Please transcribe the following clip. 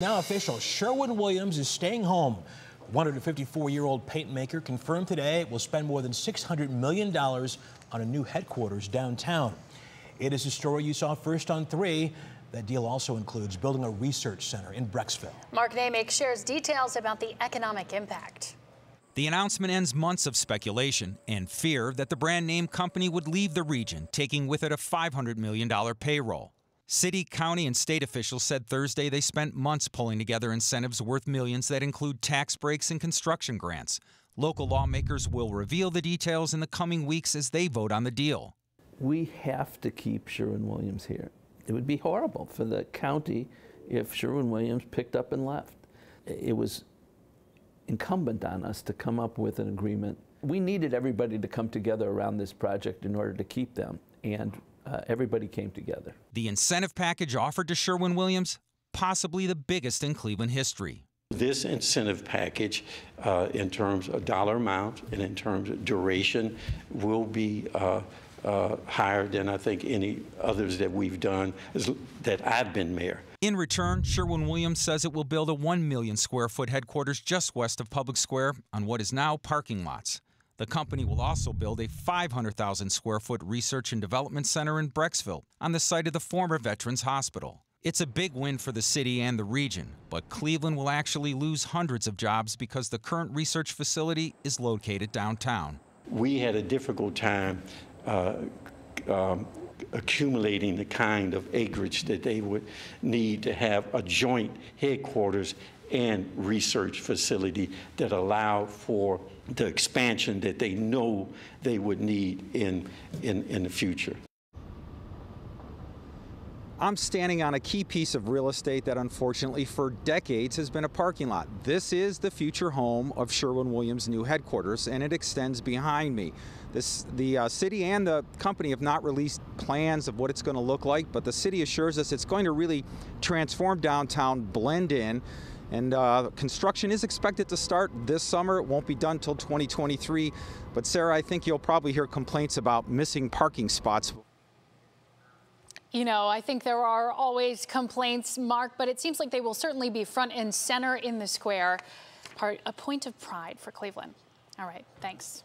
Now official, Sherwin-Williams is staying home. 154-year-old paint maker confirmed today it will spend more than $600 million on a new headquarters downtown. It is a story you saw first on 3. That deal also includes building a research center in Brecksville. Mark Naymik shares details about the economic impact. The announcement ends months of speculation and fear that the brand name company would leave the region, taking with it a $500 million payroll. City, county, and state officials said Thursday they spent months pulling together incentives worth millions that include tax breaks and construction grants. Local lawmakers will reveal the details in the coming weeks as they vote on the deal. We have to keep Sherwin Williams here. It would be horrible for the county if Sherwin Williams picked up and left. It was incumbent on us to come up with an agreement. We needed everybody to come together around this project in order to keep them, and uh, everybody came together. The incentive package offered to Sherwin Williams, possibly the biggest in Cleveland history. This incentive package, uh, in terms of dollar amount and in terms of duration, will be uh, uh, higher than I think any others that we've done that I've been mayor. In return, Sherwin Williams says it will build a 1 million square foot headquarters just west of Public Square on what is now parking lots. The company will also build a 500,000 square foot research and development center in Brecksville on the site of the former Veterans Hospital. It's a big win for the city and the region, but Cleveland will actually lose hundreds of jobs because the current research facility is located downtown. We had a difficult time uh, um, accumulating the kind of acreage that they would need to have a joint headquarters and research facility that allow for the expansion that they know they would need in, in, in the future. I'm standing on a key piece of real estate that unfortunately for decades has been a parking lot. This is the future home of Sherwin-Williams' new headquarters and it extends behind me. This, the uh, city and the company have not released plans of what it's going to look like, but the city assures us it's going to really transform downtown, blend in, and uh, construction is expected to start this summer. It won't be done until 2023. But Sarah, I think you'll probably hear complaints about missing parking spots. You know, I think there are always complaints, Mark, but it seems like they will certainly be front and center in the square. Part, a point of pride for Cleveland. All right, thanks.